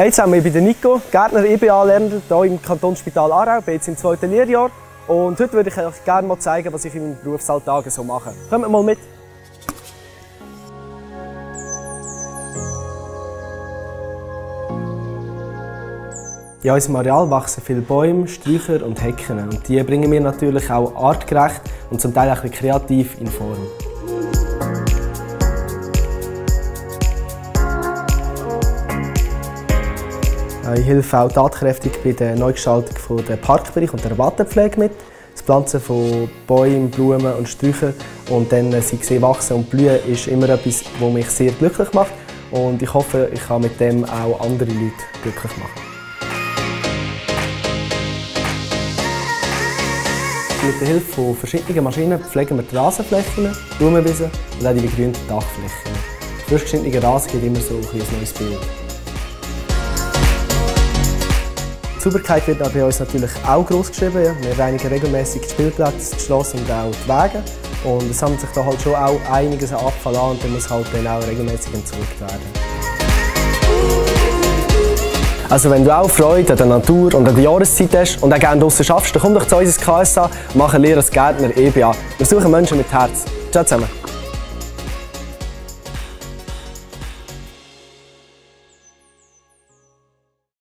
Hey zusammen, ich bin der Nico, Gärtner EBA-Lerner hier im Kantonsspital Aarau, bin jetzt im zweiten Lehrjahr und heute würde ich euch gerne mal zeigen, was ich in meinem Berufsalltag so mache. Kommt mal mit! In unserem Areal wachsen viele Bäume, Sträucher und Hecken und die bringen wir natürlich auch artgerecht und zum Teil auch kreativ in Form. Ich helfe auch tatkräftig bei der Neugestaltung des Parkbereich und der Wattenpflege mit. Das Pflanzen von Bäumen, Blumen und Sträuchern und dann sie sehen wachsen und blühen ist immer etwas, was mich sehr glücklich macht. Und ich hoffe, ich kann mit dem auch andere Leute glücklich machen. Mit der Hilfe von verschiedenen Maschinen pflegen wir die Rasenflächen, Blumenwiesen und auch die begrünten Dachflächen. Frisch geschnittener Rasen gibt immer so ein neues Bild. Die Sauberkeit wird bei uns natürlich auch groß geschrieben. Wir reinigen regelmäßig die Spielplätze, die Strassen und auch die Wege. Und es sammelt sich da halt schon auch einiges an Abfall an und der muss halt dann auch regelmäßig entsorgt werden. Also wenn du auch Freude an der Natur und an der Jahreszeit hast und auch gerne draußen schaffst, dann komm doch zu uns ins KSA mach eine Lehre als Gärtner EBA. Wir suchen Menschen mit Herz. Ciao zusammen.